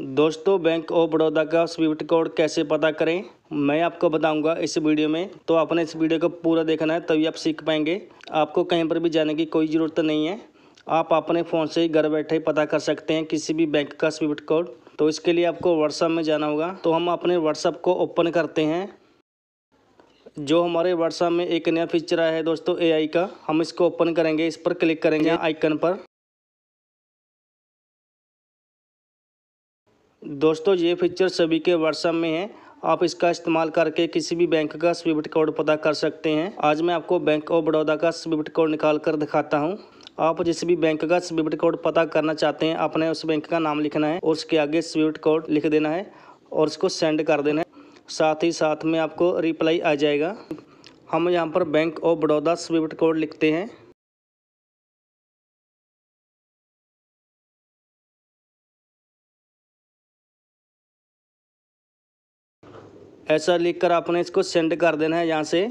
दोस्तों bank of Baroda का swift code कैसे पता करें? मैं आपको बताऊँगा इस वीडियो में। तो आपने इस वीडियो को पूरा देखना है, तभी आप सीख पाएँगे। आपको कहीं पर भी जाने की कोई ज़रूरत नहीं है। आप अपने फ़ोन से ही घर बैठे पता कर सकते हैं किसी भी बैंक का स्विफ्ट कोड तो इसके लिए आपको व्हाट्सअप में जाना होगा। तो हम अपने व्हाट्सअप को ओपन करते हैं। जो हमारे व्हाट्सअप में एक नया फीचर आया है दोस्तों एआई का, हम इसको ओपन करेंगे। इस पर क्लिक करेंगे आइकन पर। दोस्तों, ये फीचर सभी के व्हाट्सएप में है। आप इसका इस्तेमाल करके किसी भी बैंक का स्विफ्ट कोड पता कर सकते हैं। आज मैं आपको बैंक ऑफ़ बड़ौदा का स्विफ्ट कोड निकाल कर दिखाता हूँ। आप जिस भी बैंक का स्विफ्ट कोड पता करना चाहते हैं, आपने उस बैंक का नाम लिखना है और उसके आगे स्विफ्ट कोड लिख देना है और उसको सेंड कर देना है। साथ ही साथ में आपको रिप्लाई आ जाएगा। हम यहाँ पर bank of Baroda swift code लिखते हैं। ऐसा लिखकर आपने इसको सेंड कर देना है यहाँ से।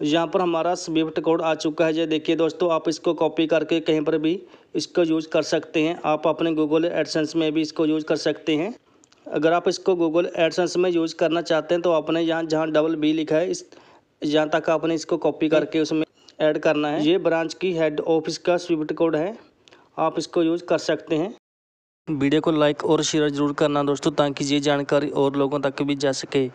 यहाँ पर हमारा स्विफ्ट कोड आ चुका है ये देखिए दोस्तों, आप इसको कॉपी करके कहीं पर भी इसको यूज़ कर सकते हैं। आप अपने गूगल एडसेंस में भी इसको यूज़ कर सकते हैं। अगर आप इसको गूगल एडसेंस में यूज़ करना चाहते हैं तो आपने यहाँ जहाँ डबल बी लिखा है, इस यहाँ तक आपने इसको कॉपी करके उसमें ऐड करना है। ये ब्रांच की हेड ऑफ़िस का स्विफ्ट कोड है। आप इसको यूज़ कर सकते हैं। वीडियो को लाइक और शेयर ज़रूर करना दोस्तों, ताकि ये जानकारी और लोगों तक भी जा सके।